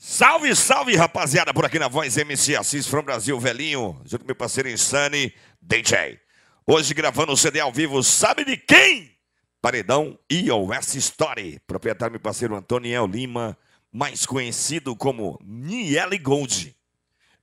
Salve, salve, rapaziada, por aqui na voz MC Assis from Brasil, velhinho, junto com meu parceiro Insane, DJ. Hoje gravando o CD ao vivo, sabe de quem? Paredão iOS Story, proprietário meu parceiro Antoniel Lima, mais conhecido como Niele Gold.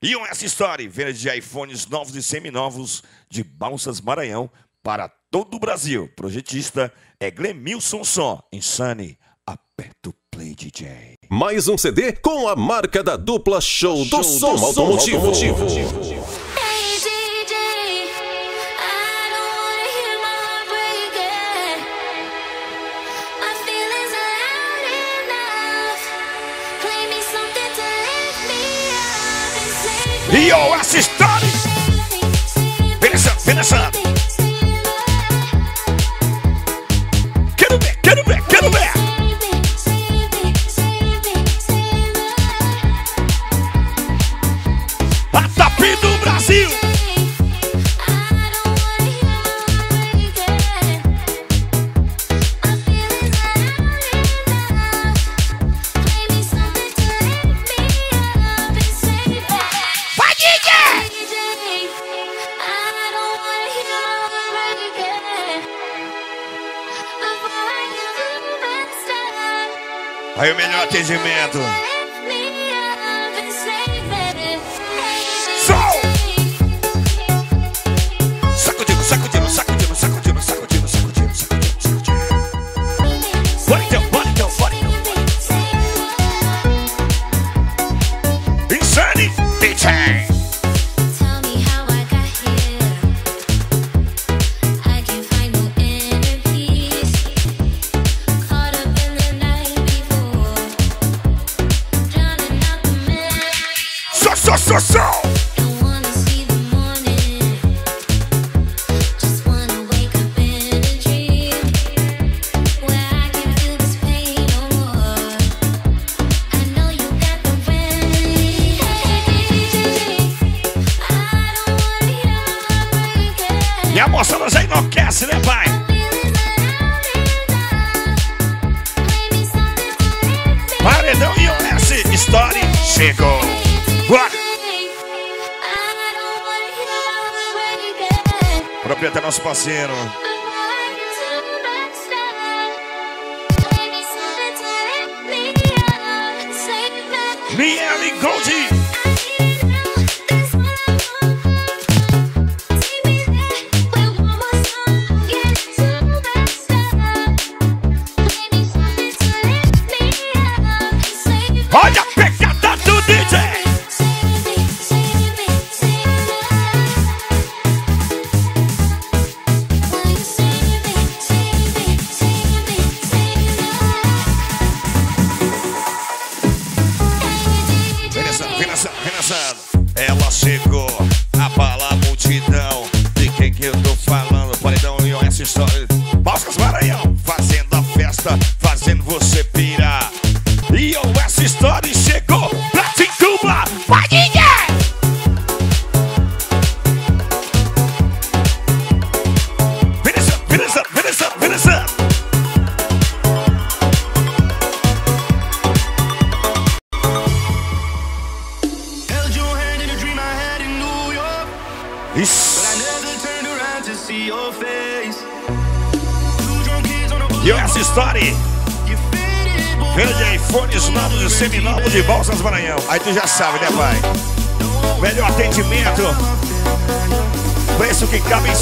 iOS Story, venda de iPhones novos e seminovos de Balsas Maranhão para todo o Brasil. Projetista é Glemilson Só, Insane, aperto DJ. Mais um CD com a marca da dupla Show, do, som, do som automotivo. E eu assisto Pensa, pensa. Quero ver, quero ver, quero ver. nosso parceiro. Miele Goldie.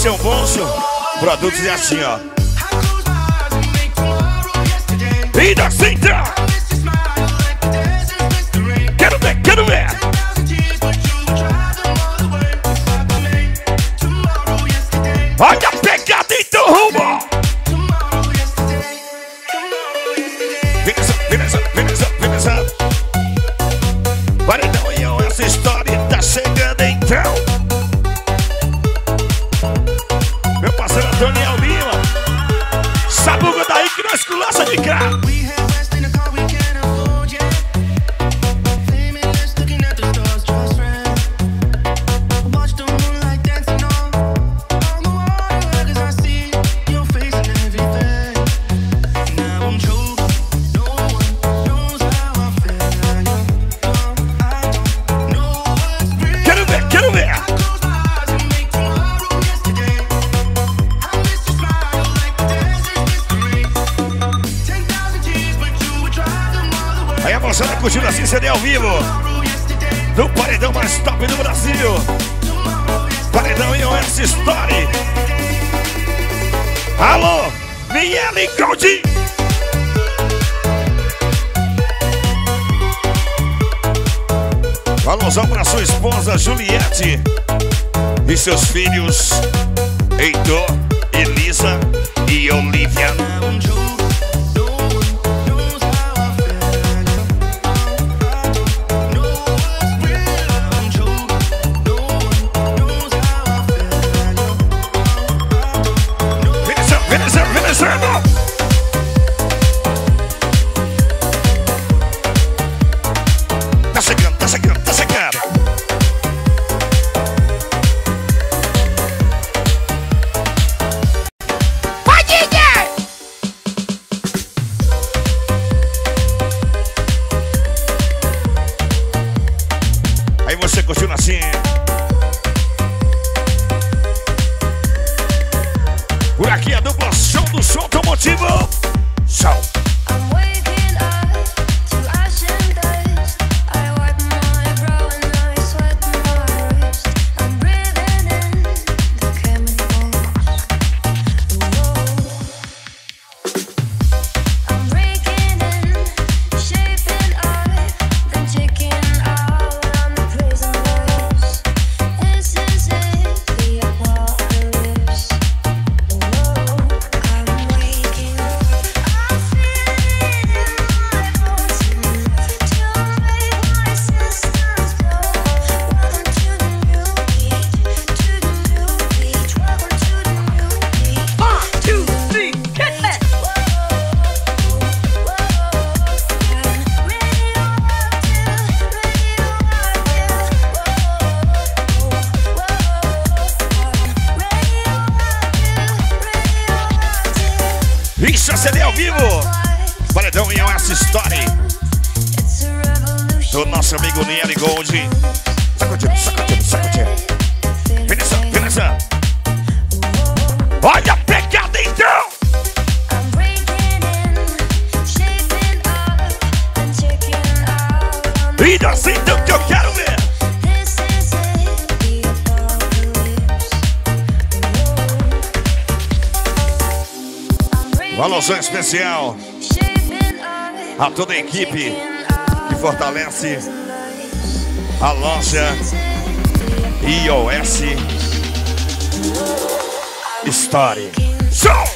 seu é Bonso Produtos é assim, ó. Vida sem assim, trago tá. Alôzão pra sua esposa Juliette e seus filhos Heitor, Elisa e Olivia. Menção especial a toda a equipe que fortalece a loja iOS Story. Show!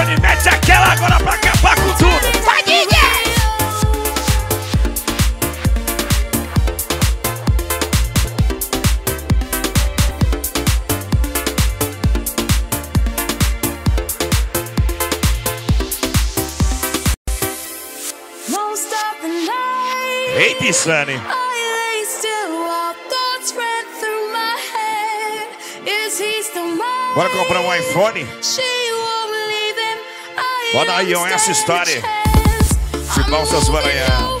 Johnny, mete aquela agora pra acabar com tudo. Vai, DJ! Ei, Pisani. Bora comprar um iPhone? Olha aí, olha essa história de Balsas Maranhão.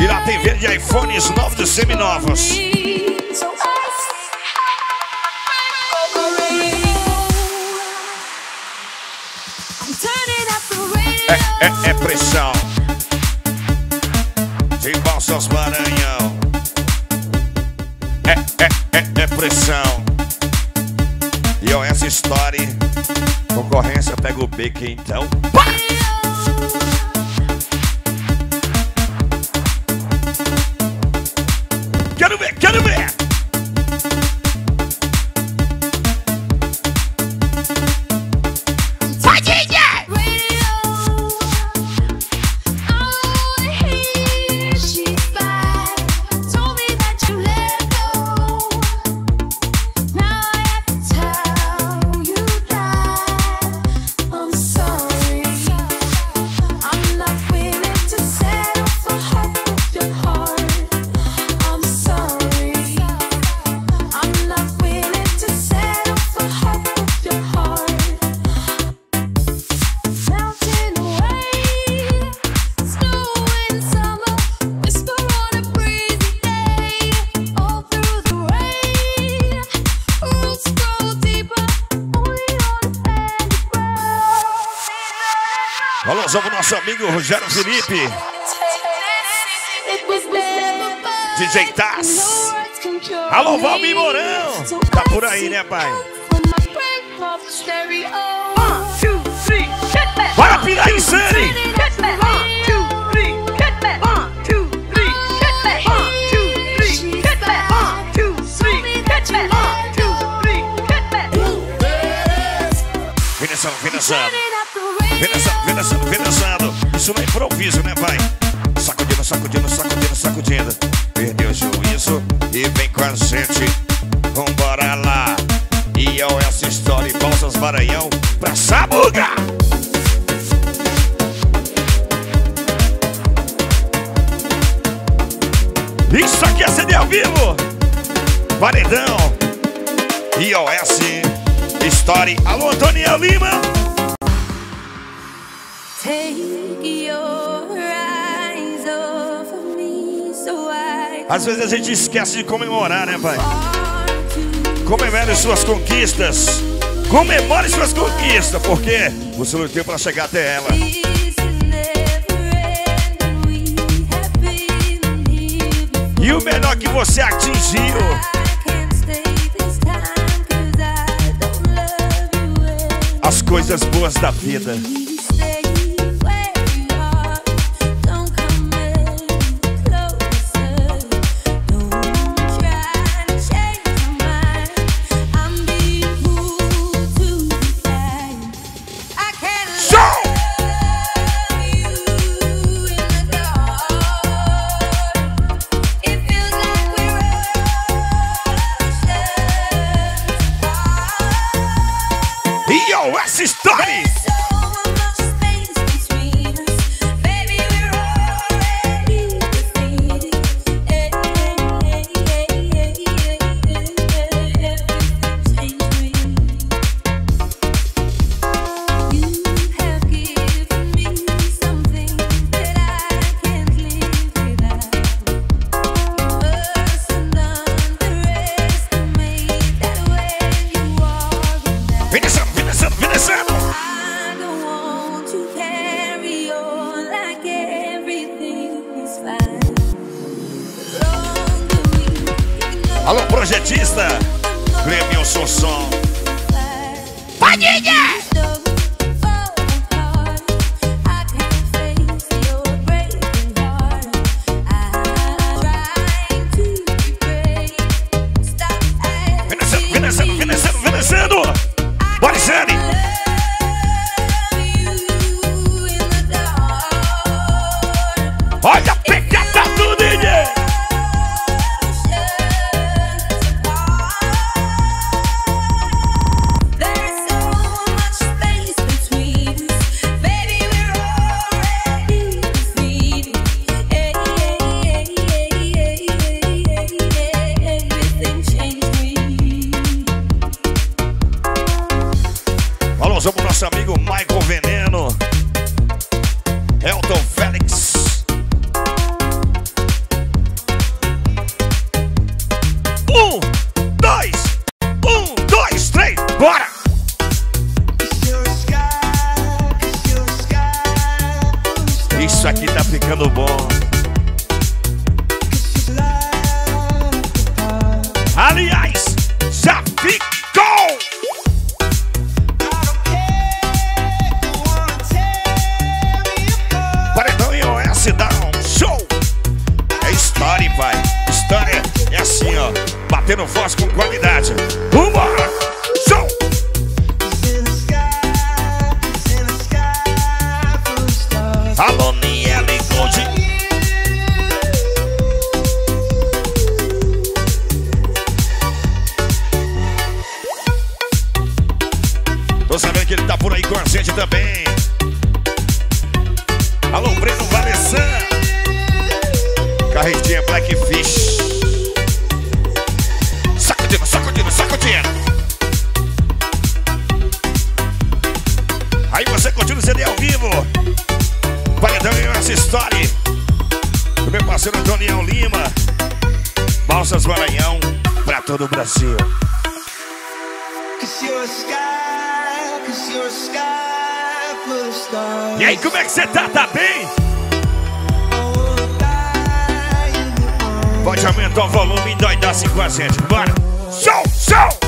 E lá tem verde iPhones novos e seminovos. É, é, é pressão. De Balsas Maranhão. Fique então Alô, Valmir Mourão. Tá por aí, né, pai? Bora. Vem dançando, vem dançando, vem dançando. Isso não é improviso, né, pai? Sacudindo, sacudindo, sacudindo, sacudindo. Com a gente. Vambora lá. E eu essa história e Balsas Maranhão pra Sabuga. Isso aqui é CD ao vivo. Paredão. iOS. Story. Alô, Antoniel Lima. Take Às vezes a gente esquece de comemorar, né, pai? Comemore suas conquistas. Comemore suas conquistas, porque você lutou para chegar até ela. E o melhor que você atingiu. As coisas boas da vida. Alô, projetista. Grêmio Vamos pro nosso amigo Michael Veneno. redinha Blackfish. Sacudindo, sacudindo, sacudindo. Aí você continua o CD ao vivo. Vai dar essa história. Do meu parceiro Antônio Lima. Balsas Maranhão pra todo o Brasil. E aí, como é que você tá? Tá bem? Pode aumentar o volume e doidar assim 5 a gente. Bora! Show, show!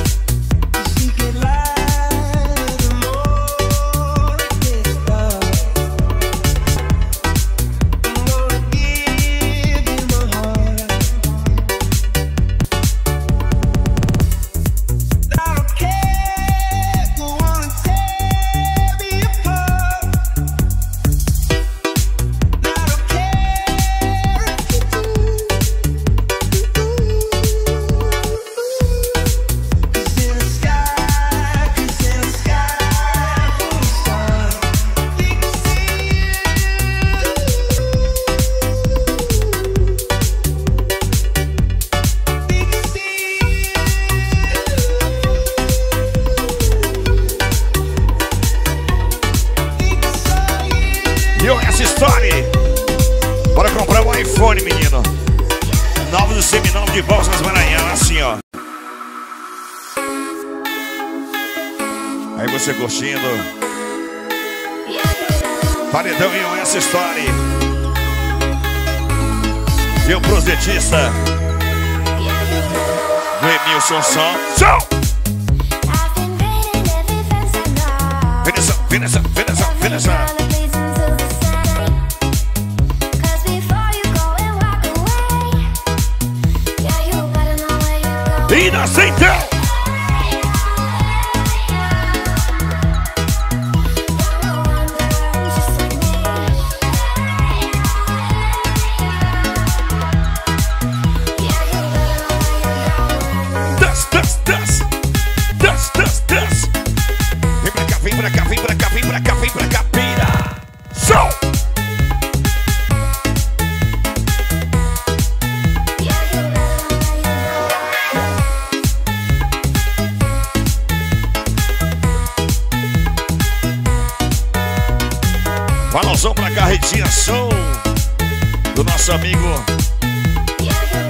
nosso amigo.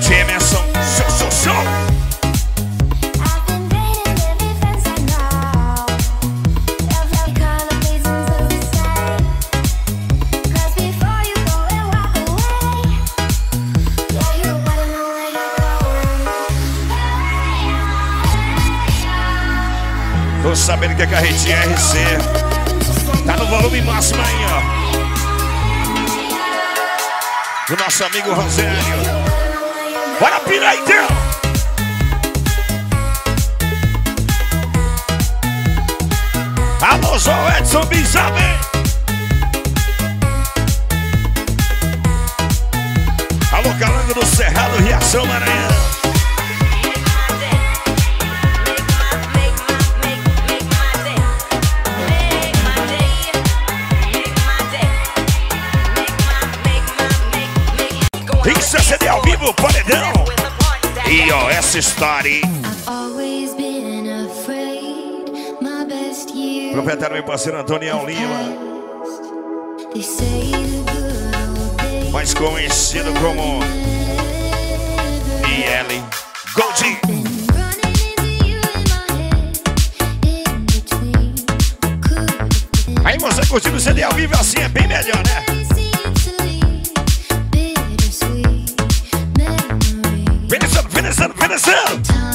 Jamerson Show, show, show! Tô sabendo que a carretinha é RC Tá no volume máximo aí, ó. do nosso amigo Rosélio. Bora pirar então! João Edson Bizabe! Alô, Calango do Cerrado, Reação Maranhão. essa história, hein? Proprietário, meu parceiro Antônio Lima. Mais conhecido como IL Goldie. Aí você curtindo o CD ao vivo assim é bem melhor, né? Minnesota.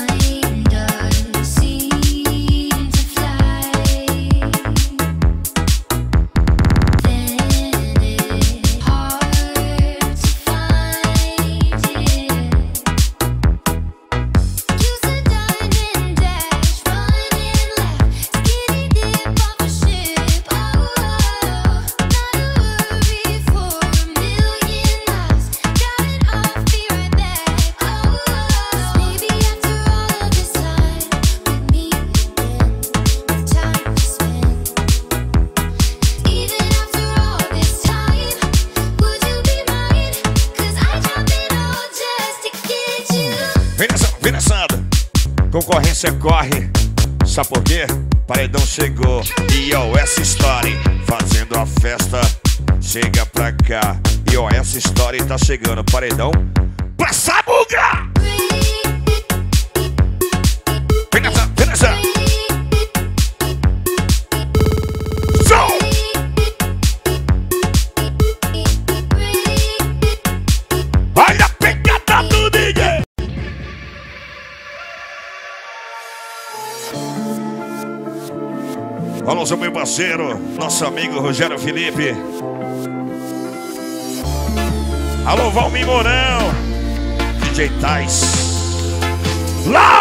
no paredão pra sabuga! Vem nessa, vem nessa! Som! Olha a pegada do DJ! Alô, meu parceiro, nosso amigo Rogério Felipe. Alô, Valmir Mourão. DJ Tais. Lá!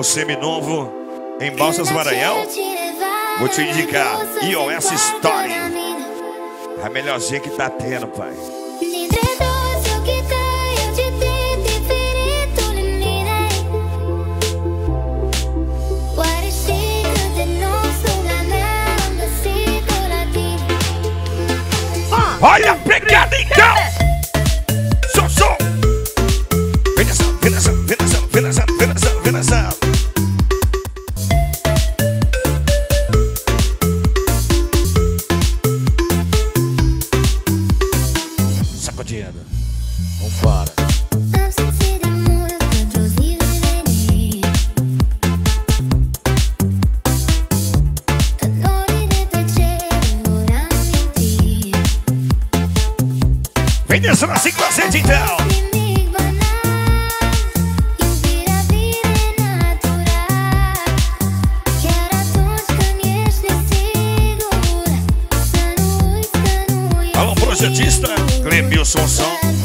o seminovo em Balsas Maranhão. Vou te indicar iOS Story. A melhorzinha que tá tendo, pai. Olha a pegada então! projetista Clemilson São.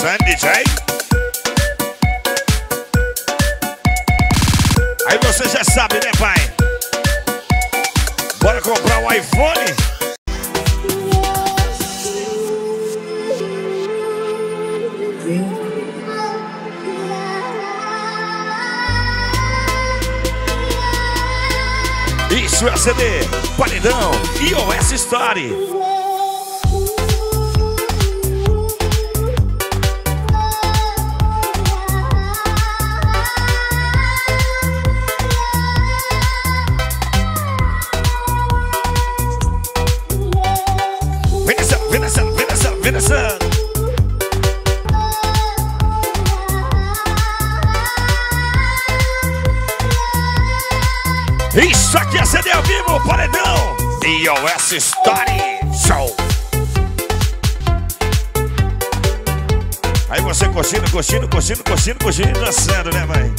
Sun DJ. Aí você já sabe, né, pai? Bora comprar um iPhone? Isso é CD, Paredão, iOS Story. iOS Story Show. Aí você curtindo, curtindo, curtindo, curtindo, curtindo, dançando, né, mãe?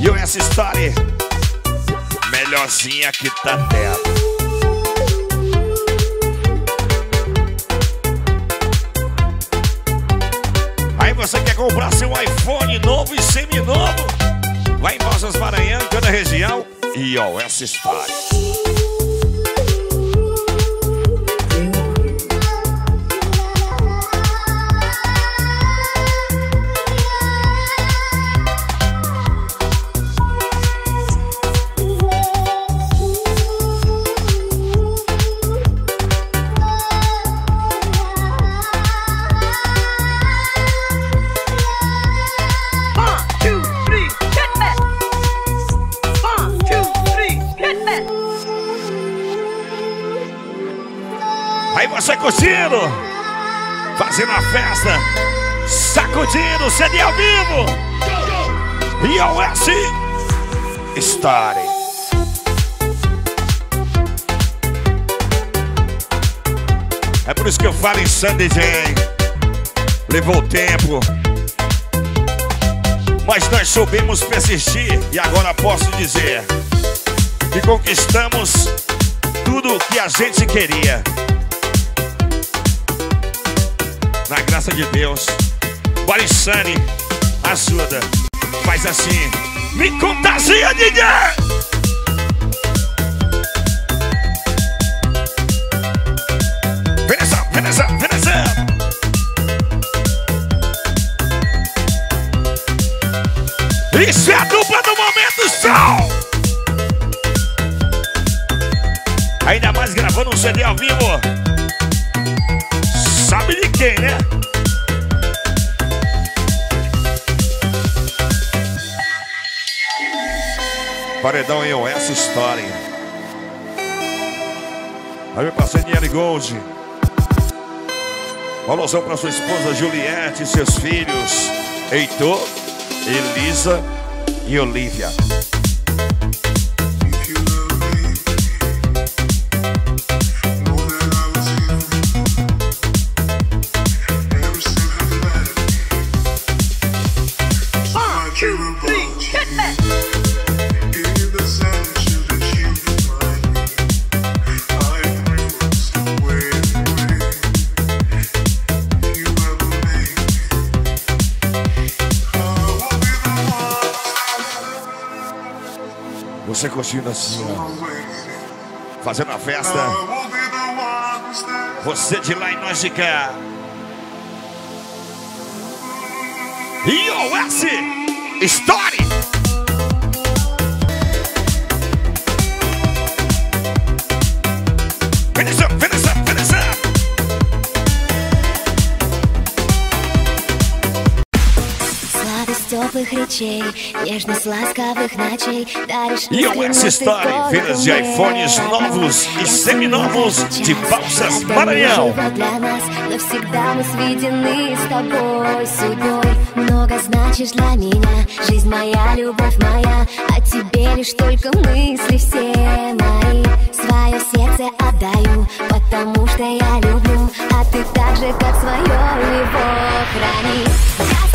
iOS Story, melhorzinha que tá dela. Aí você quer comprar seu iPhone novo e semi-novo? Vai em Bossas Maranhão, toda região e OS Style. Curtindo, fazendo a festa, sacudindo, CD ao vivo. iOS Story. É por isso que eu falo em Sandy Jane. Levou tempo. Mas nós soubemos persistir e agora posso dizer que conquistamos tudo que a gente queria. Graça de Deus. Barissani, ajuda. Faz assim. Me contagia, DJ! Veneza, Veneza, Veneza! Isso é a dupla do momento sol! Ainda mais gravando um CD ao vivo. Sabe de quem, né? Paredão em OS Story. Aí meu parceiro Niele Gold. Alusão para sua esposa Juliette e seus filhos Heitor, Elisa e Olivia. Curtindo assim, ó, fazendo a festa. Você de lá e nós de cá. iOS Story. Теплых речей, нежность ласковых ночей Даришь o S Story, vendas de iPhones novos e seminovos de Balsas Maranhão. для нас. Навсегда мы сведены с тобой судьбой. Много значишь для меня. Жизнь моя, любовь моя. О тебе лишь только мысли все мои. Свое сердце отдаю Потому что я люблю. А ты так же, как свое его храни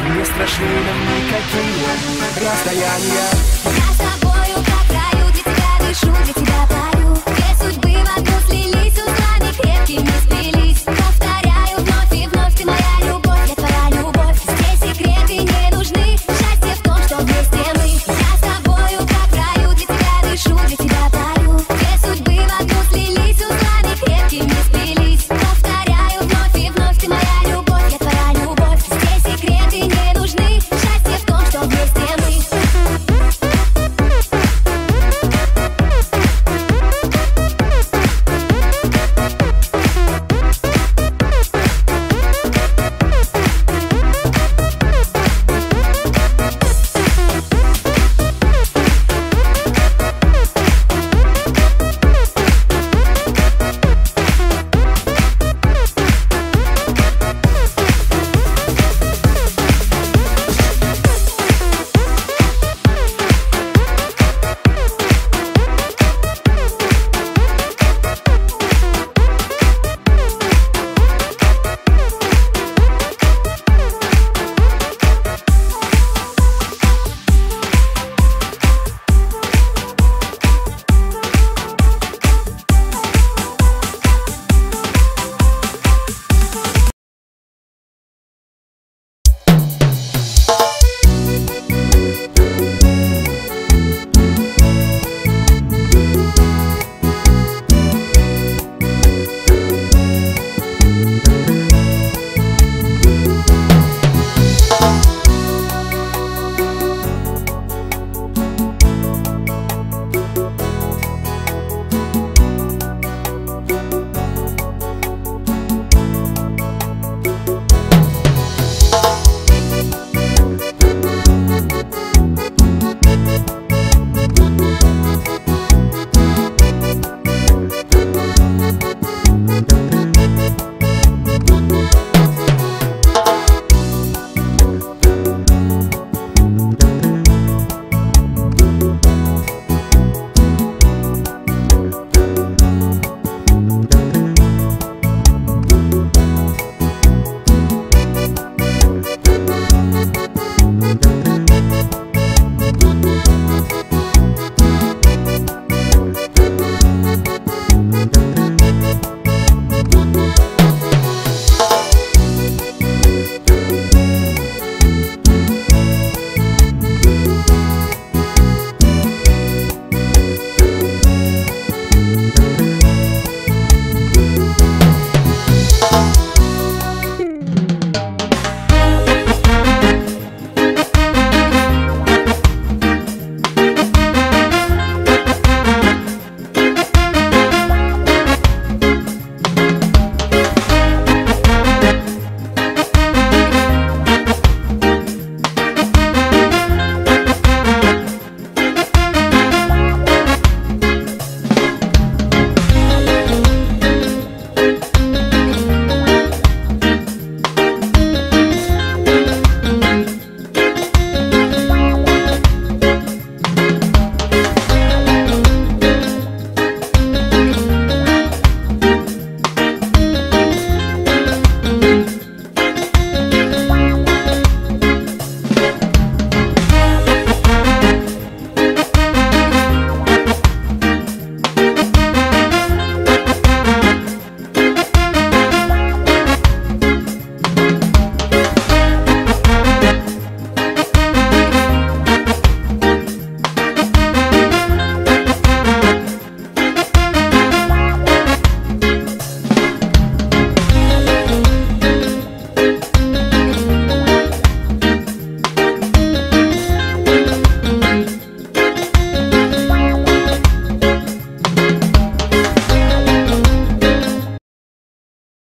Не страшны нам никакие расстояния. Я с тобою, как раю, для тебя дышу, для тебя пою